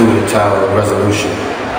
2 of Resolution.